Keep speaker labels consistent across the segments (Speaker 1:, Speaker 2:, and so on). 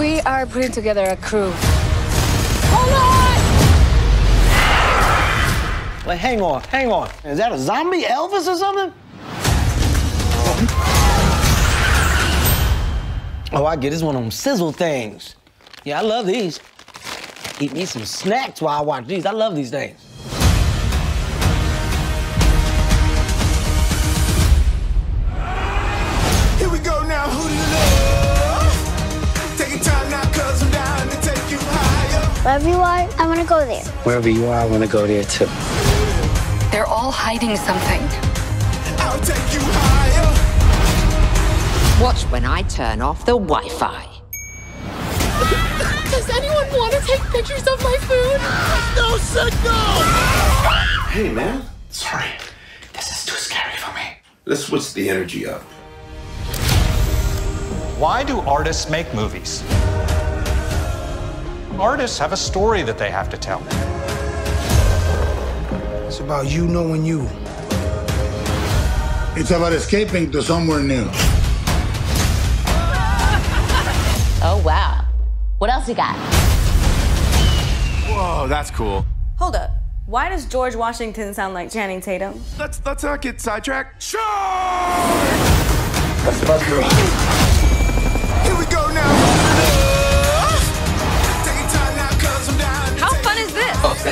Speaker 1: We are putting together a crew.
Speaker 2: Hold on!
Speaker 3: Like, hang on, hang on. Is that a zombie Elvis or something? Oh, I get. It's one of them sizzle things. Yeah, I love these. Eat me some snacks while I watch these. I love these things.
Speaker 4: Wherever you are, I want to go there.
Speaker 5: Wherever you are, I want to go there too.
Speaker 1: They're all hiding something.
Speaker 6: I'll take you higher.
Speaker 7: Watch when I turn off the Wi Fi.
Speaker 2: Does anyone want to take pictures of my food?
Speaker 6: No signal!
Speaker 8: Hey, man. Sorry. This is too scary for me. Let's switch the energy up.
Speaker 9: Why do artists make movies? Artists have a story that they have to tell.
Speaker 10: It's about you knowing you. It's about escaping to somewhere new.
Speaker 11: Oh, wow. What else you got?
Speaker 12: Whoa, that's cool.
Speaker 13: Hold up. Why does George Washington sound like Channing Tatum?
Speaker 12: Let's let's not get sidetracked.
Speaker 6: Sure! That's about girl.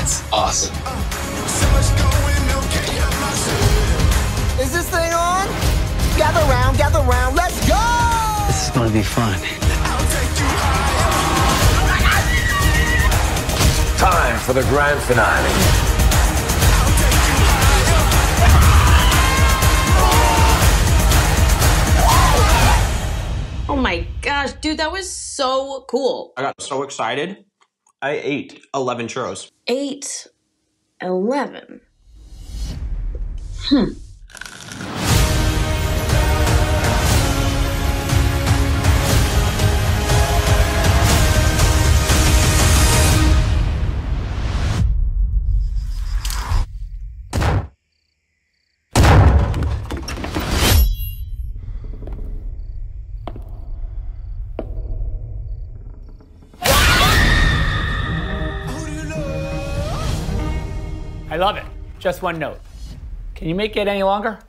Speaker 8: That's awesome.
Speaker 6: so much going, okay, help myself.
Speaker 3: Is this thing on? Gather round, gather round, let's go!
Speaker 5: This is going to be fun.
Speaker 6: I'll take you higher.
Speaker 8: Time for the grand finale.
Speaker 11: Oh my gosh, dude, that was so cool.
Speaker 14: I got so excited. I ate 11 churros.
Speaker 13: Eight, eleven. Hmm.
Speaker 15: I love it. Just one note. Can you make it any longer?